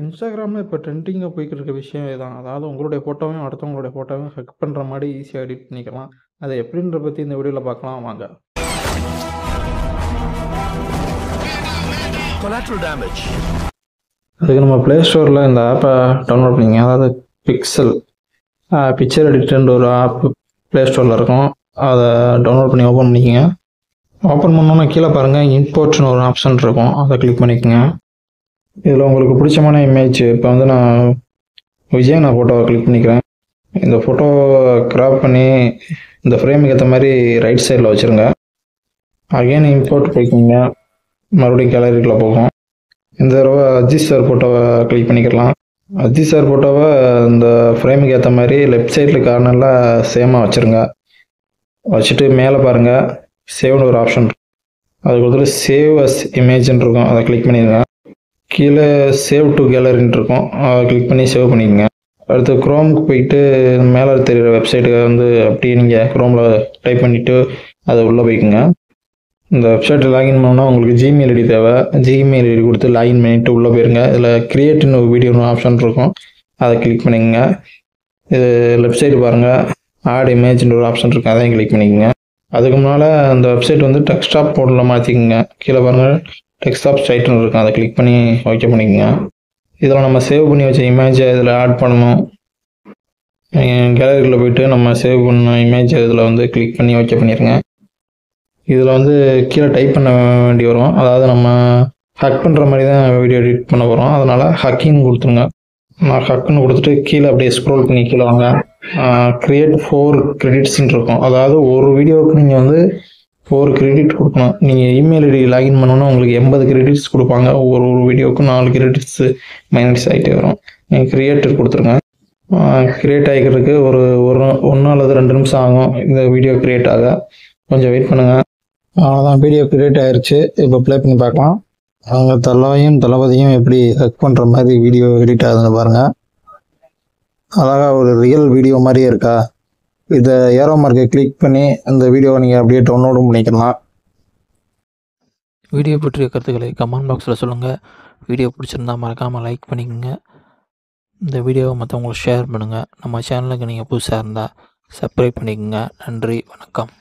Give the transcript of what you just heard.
இன்ஸ்டாகிராமில் இப்போ ட்ரெண்டிங்காக போய்க்கிட்டு இருக்க விஷயம் இதுதான் அதாவது உங்களுடைய ஃபோட்டோவையும் அடுத்தவங்களுடைய ஃபோட்டோவையும் ஹக் பண்ணுற மாதிரி ஈஸியாக எடிட் பண்ணிக்கலாம். அதை எப்படின்ற பற்றி இந்த வீடியோவில் பார்க்கலாம். வாங்க. அதுக்கு நம்ம ப்ளே ஸ்டோரில் இந்த ஆப்பை டவுன்லோட் பண்ணிங்க அதாவது பிக்சல் பிக்சர் எடிட்டர்ன்ற ஒரு ஆப் ப்ளே ஸ்டோரில் இருக்கும். அதை டவுன்லோட் பண்ணி ஓப்பன் பண்ணிக்கங்க. ஓப்பன் பண்ணோன்னே கீழே பாருங்கள் இம்போர்ட்னு ஒரு ஆப்ஷன் இருக்கும். அதை கிளிக் பண்ணிக்கோங்க. இதில் உங்களுக்கு பிடிச்சமான இமேஜ் இப்போ வந்து நான் விஜய் நான் ஃபோட்டோவை கிளிக் பண்ணிக்கிறேன். இந்த ஃபோட்டோவை கிராப் பண்ணி இந்த ஃப்ரேமுக்கு ஏற்ற மாதிரி ரைட் சைடில் வச்சுருங்க. அகைன் இம்போர்ட் போய்க்கிங்க மறுபடியும் கேலரிக்குள்ளே போகும். இந்த தடவை அஜித் சார் ஃபோட்டோவை கிளிக் பண்ணிக்கலாம். அஜித் சார் ஃபோட்டோவை இந்த ஃப்ரேமுக்கு ஏற்ற மாதிரி லெஃப்ட் சைடில் கார்னரில் சேமாக வச்சுருங்க. வச்சுட்டு மேலே பாருங்கள் சேவ்னு ஒரு ஆப்ஷன் அது கொடுத்துட்டு சேவ் அஸ் இமேஜ்னு இருக்கும். அதை கிளிக் பண்ணிடுங்க. கீழே சேவ் டு கேலரின்னு இருக்கும். அதை கிளிக் பண்ணி சேவ் பண்ணிக்கோங்க. அடுத்து குரோமுக்கு போயிட்டு மேலே தெரிகிற வெப்சைட்டுக்கு வந்து அப்படியே நீங்கள் குரோமில் டைப் பண்ணிவிட்டு அதை உள்ளே போய்க்குங்க. இந்த வெப்சைட்டில் லாகின் பண்ணோம்னா உங்களுக்கு ஜிமெயில் ஐடி தேவை. ஜிமெயில் ஐடி கொடுத்து லாகின் பண்ணிவிட்டு உள்ளே போயிருங்க. இதில் கிரியேட்னு ஒரு வீடியோன்னு ஆப்ஷன் இருக்கும். அதை கிளிக் பண்ணிக்கோங்க. இது லெஃப்ட் சைடு பாருங்கள் ஆட் இமேஜ்னு ஒரு ஆப்ஷன் இருக்கும். அதையும் கிளிக் பண்ணிக்கோங்க. அதுக்கு முன்னால் அந்த வெப்சைட் வந்து டெக்ஸ்டாப் மோடில் மாற்றிக்கோங்க. கீழே பாருங்கள் டெக்ஸ்டாப் சைட்னு இருக்கும். அதை கிளிக் பண்ணி ஓகே பண்ணிக்கோங்க. இதில் நம்ம சேவ் பண்ணி வச்ச இமேஜை இதில் ஆட் பண்ணணும். கேலரியில் போயிட்டு நம்ம சேவ் பண்ண இமேஜ் இதில் வந்து கிளிக் பண்ணி ஓகே பண்ணிடுங்க இதில் வந்து கீழே டைப் பண்ண வேண்டி வரும். அதாவது நம்ம ஹக் பண்ணுற மாதிரி தான் வீடியோ எடிட் பண்ண போகிறோம் அதனால் ஹக்கிங் கொடுத்துருங்க. நான் ஹக்குன்னு கொடுத்துட்டு கீழே அப்படியே ஸ்க்ரோல் பண்ணி கீழே வாங்க. க்ரியேட் ஃபோர் கிரெடிட்ஸ்ன்னு இருக்கும். அதாவது ஒரு வீடியோவுக்கு நீங்கள் வந்து ஒரு கிரெடிட் கொடுக்கணும். நீங்கள் இமெயில் ஐடி லாகின் பண்ணோன்னா உங்களுக்கு எண்பது கிரெடிட்ஸ் கொடுப்பாங்க. ஒவ்வொரு ஒரு வீடியோக்கும் நாலு கிரெடிட்ஸ் மைனஸ் ஆகிட்டே வரும். நீங்கள் கிரியேட்டர் கொடுத்துருங்க. கிரியேட் ஆகிக்கிறதுக்கு ஒரு ஒரு ஒன்று அல்லது ரெண்டு நிமிஷம் ஆகும் இந்த வீடியோ கிரியேட் ஆக. கொஞ்சம் வெயிட் பண்ணுங்கள் அவ்வளோதான் வீடியோ கிரியேட் ஆயிருச்சு. இப்போ ப்ளே பண்ணி பார்க்கலாம். அவங்க தலையும் தளபதியும் எப்படி ஹக் பண்ணுற மாதிரி வீடியோ எடிட் ஆகுதுன்னு பாருங்கள் அழகாக ஒரு ரியல் வீடியோ மாதிரியே இருக்கா? இதை ஏரோ மார்க்கை கிளிக் பண்ணி அந்த வீடியோவை நீங்கள் அப்படியே டவுன்லோடும் பண்ணிக்கலாம். வீடியோ பற்றிய கருத்துக்களை கமெண்ட் பாக்ஸில் சொல்லுங்கள் வீடியோ பிடிச்சிருந்தா மறக்காமல் லைக் பண்ணிக்கோங்க. இந்த வீடியோவை மற்றவங்களுக்கு ஷேர் பண்ணுங்கள் நம்ம சேனலுக்கு நீங்கள் புதுசாக இருந்தால் சப்ஸ்கிரைப் பண்ணிக்கோங்க. நன்றி வணக்கம்.